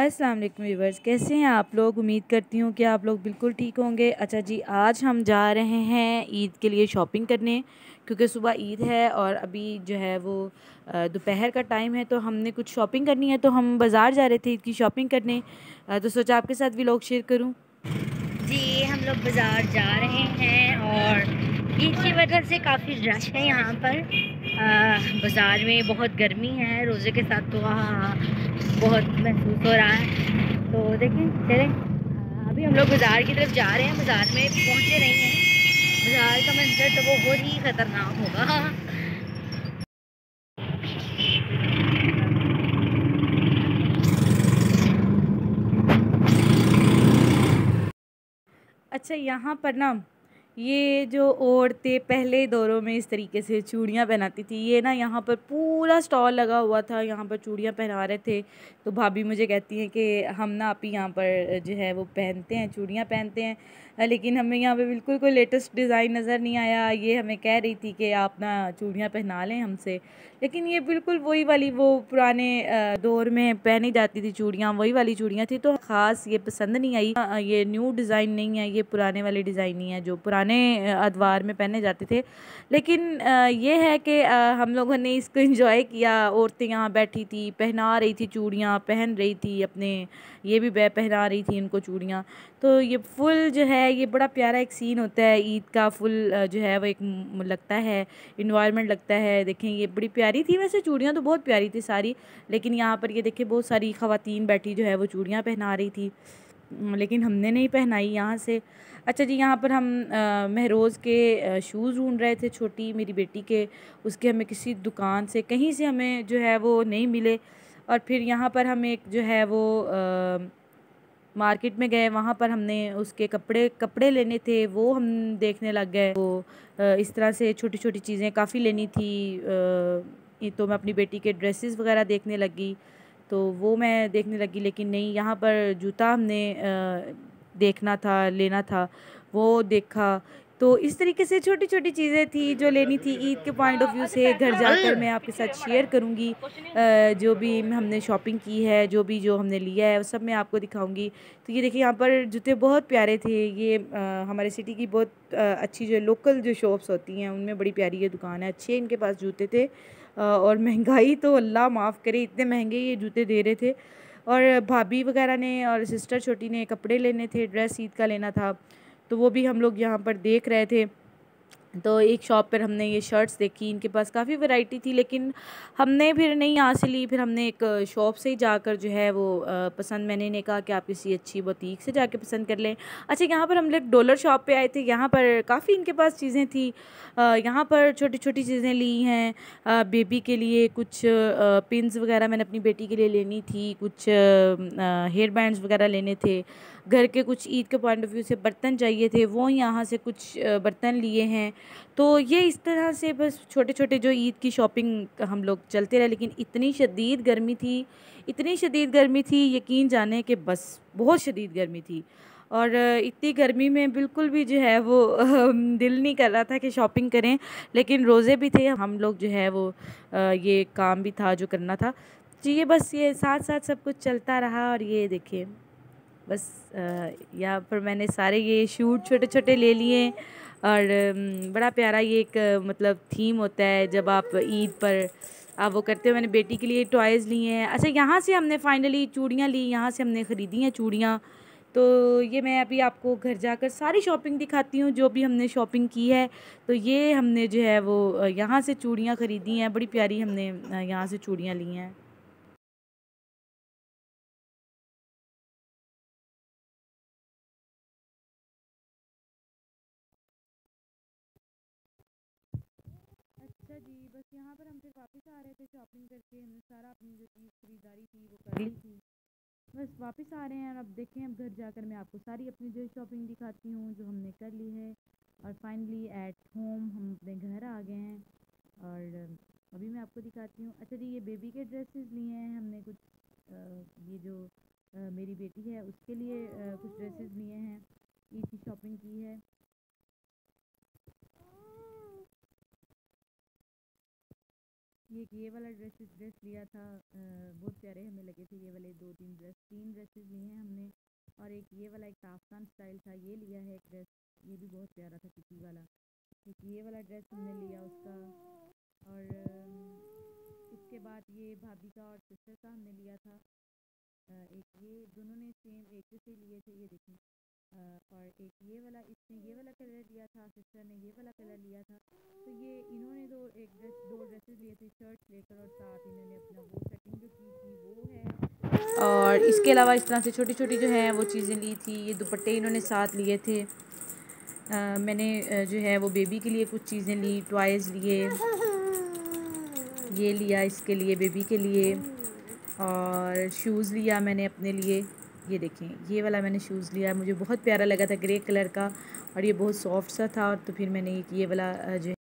अस्सलाम वालेकुम व्यूवर्स, कैसे हैं आप लोग? उम्मीद करती हूँ कि आप लोग बिल्कुल ठीक होंगे। अच्छा जी, आज हम जा रहे हैं ईद के लिए शॉपिंग करने, क्योंकि सुबह ईद है और अभी जो है वो दोपहर का टाइम है तो हमने कुछ शॉपिंग करनी है तो हम बाज़ार जा रहे थे ईद की शॉपिंग करने। तो सोचा आपके साथ भी लोग शेयर करूँ। जी, हम लोग बाज़ार जा रहे हैं और ईद की वजह से काफ़ी रश है यहाँ पर। बाज़ार में बहुत गर्मी है, रोज़े के साथ तो वहाँ बहुत महसूस हो रहा है। तो देखें चलें। अभी हम लोग बाज़ार की तरफ़ जा रहे हैं, बाज़ार में पहुँचे नहीं हैं। बाज़ार का मंजर तो बहुत ही ख़तरनाक होगा। अच्छा यहाँ पर ना ये जो औरतें पहले दौरों में इस तरीके से चूड़ियाँ पहनाती थी, ये ना यहाँ पर पूरा स्टॉल लगा हुआ था, यहाँ पर चूड़ियाँ पहना रहे थे। तो भाभी मुझे कहती हैं कि हम ना आप ही यहाँ पर जो है वो पहनते हैं, चूड़ियाँ पहनते हैं। लेकिन हमें यहाँ पे बिल्कुल कोई लेटेस्ट डिज़ाइन नज़र नहीं आया। ये हमें कह रही थी कि आप ना चूड़ियाँ पहना लें हमसे। लेकिन ये बिल्कुल वही वाली, वो पुराने दौर में पहनी जाती थी चूड़ियाँ, वही वाली चूड़ियाँ थी तो ख़ास ये पसंद नहीं आई। ये न्यू डिज़ाइन नहीं है, ये पुराने वाले डिज़ाइन नहीं है, जो पुराने अदवार में पहने जाते थे। लेकिन ये है कि हम लोगों ने इसको इंजॉय किया, औरतें यहाँ बैठी थी, पहना रही थी चूड़ियाँ, पहन रही थी अपने, ये भी पहना रही थी इनको चूड़ियाँ। तो ये फुल जो है, ये बड़ा प्यारा एक सीन होता है, ईद का फुल जो है, वो एक लगता है इन्वायरमेंट लगता है, देखें, ये बड़ी प्यारी थी वैसे चूड़ियाँ तो बहुत प्यारी थी सारी लेकिन यहाँ पर ये देखें बहुत सारी ख़वातीन बैठी जो है वो चूड़ियाँ पहना रही थी। लेकिन हमने नहीं पहनाई यहाँ से। अच्छा जी यहाँ पर हम महरोज़ के शूज़ ढूंढ रहे थे छोटी मेरी बेटी के। उसके हमें किसी दुकान से कहीं से हमें जो है वो नहीं मिले। और फिर यहाँ पर हम एक जो है वो आ, मार्केट में गए वहाँ पर हमने उसके कपड़े कपड़े लेने थे वो हम देखने लग गए। वो इस तरह से छोटी छोटी चीज़ें काफ़ी लेनी थी तो मैं अपनी बेटी के ड्रेसेस वगैरह देखने लगी। तो वो मैं देखने लगी, लेकिन नहीं, यहाँ पर जूता हमने देखना था, लेना था, वो देखा। तो इस तरीके से छोटी छोटी चीज़ें थी जो लेनी थी ईद के पॉइंट ऑफ़ व्यू से। घर जाकर मैं आपके साथ शेयर करूँगी जो भी हमने शॉपिंग की है, जो भी जो हमने लिया है, वो सब मैं आपको दिखाऊँगी। तो ये देखिए, यहाँ पर जूते बहुत प्यारे थे। ये हमारे सिटी की बहुत अच्छी जो लोकल जो शॉप्स होती हैं, उनमें बड़ी प्यारी ये दुकान है। अच्छे इनके पास जूते थे। और महँगाई तो अल्लाह माफ़ करे, इतने महँगे ये जूते दे रहे थे। और भाभी वगैरह ने और सिस्टर छोटी ने कपड़े लेने थे, ड्रेस ईद का लेना था। तो वो भी हम लोग यहाँ पर देख रहे थे। तो एक शॉप पर हमने ये शर्ट्स देखी, इनके पास काफ़ी वैरायटी थी, लेकिन हमने फिर नहीं यहाँ से ली, फिर हमने एक शॉप से ही जाकर जो है वो पसंद मैंने ने कहा कि आप किसी अच्छी बुटीक से जाके पसंद कर लें। अच्छा यहाँ पर हम लोग डॉलर शॉप पे आए थे, यहाँ पर काफ़ी इनके पास चीज़ें थी। यहाँ पर छोटी छोटी चीज़ें ली हैं बेबी के लिए कुछ पिनस वगैरह मैंने अपनी बेटी के लिए लेनी थी, कुछ हेयर बैंड्स वगैरह लेने थे। घर के कुछ ईद के पॉइंट ऑफ़ व्यू से बर्तन चाहिए थे, वो यहाँ से कुछ बर्तन लिए हैं। तो ये इस तरह से बस छोटे छोटे जो ईद की शॉपिंग हम लोग चलते रहे, लेकिन इतनी शदीद गर्मी थी, इतनी शदीद गर्मी थी, यकीन जाने कि बस बहुत शदीद गर्मी थी। और इतनी गर्मी में बिल्कुल भी जो है वो दिल नहीं कर रहा था कि शॉपिंग करें, लेकिन रोज़े भी थे, हम लोग जो है वो ये काम भी था जो करना था। तो ये बस ये साथ साथ सब कुछ चलता रहा और ये देखिए, बस यहाँ पर मैंने सारे ये शूट छोटे छोटे ले लिए और बड़ा प्यारा ये एक मतलब थीम होता है जब आप ईद पर, आप वो करते हो। मैंने बेटी के लिए टॉयज़ लिए हैं। अच्छा यहाँ से हमने फाइनली चूड़ियाँ ली, यहाँ से हमने ख़रीदी हैं चूड़ियाँ। तो ये मैं अभी आपको घर जाकर सारी शॉपिंग दिखाती हूँ, जो भी हमने शॉपिंग की है। तो ये हमने जो है वो, यहाँ से चूड़ियाँ ख़रीदी हैं। बड़ी प्यारी हमने, यहाँ से चूड़ियाँ ली हैं। जी बस यहाँ पर हम फिर वापस आ रहे थे शॉपिंग करके हमने सारा अपनी जो चीज़ खरीदारी थी वो कर ली थी। बस वापस आ रहे हैं और अब देखें अब घर जाकर मैं आपको सारी अपनी जो शॉपिंग दिखाती हूँ जो हमने कर ली है। और फाइनली एट होम हम अपने घर आ गए हैं। और अभी मैं आपको दिखाती हूँ। अच्छा जी ये बेबी के ड्रेसेस लिए हैं। हमने कुछ आ, ये जो आ, मेरी बेटी है उसके लिए आ, कुछ ड्रेसेस लिए हैं। ईद की शॉपिंग की है। ये ये वाला ड्रेस ड्रेस लिया था बहुत प्यारे हमें लगे थे, ये वाले दो तीन ड्रेस तीन ड्रेसेस लिए हैं हमने, और एक ये वाला एक ताफतान स्टाइल था, ये लिया है एक ड्रेस ये भी बहुत प्यारा था किसी वाला। एक ये वाला ड्रेस हमने लिया उसका, और इसके बाद ये भाभी का और सिस्टर का हमने लिया था। एक ये दोनों ने सेम एक जैसे लिए थे, ये देखें और एक ये वाला, इसने ये वाला कलर लिया था सिस्टर ने ये वाला कलर लिया था तो ये इन्होंने दो एक ड्रेस दो ड्रेसेस शर्ट्स लेकर और साथ इन्होंने अपना वो जो की थी वो है। और इसके अलावा इस तरह से छोटी छोटी जो है वो चीज़ें ली थी ये दुपट्टे इन्होंने साथ लिए थे। आ, मैंने जो है वो बेबी के लिए कुछ चीज़ें ली टॉयज़ लिए ये लिया इसके लिए बेबी के लिए और शूज़ लिया मैंने अपने लिए। ये देखें ये वाला मैंने शूज़ लिया मुझे बहुत प्यारा लगा था ग्रे कलर का और ये बहुत सॉफ्ट सा था और तो फिर मैंने ये वाला जो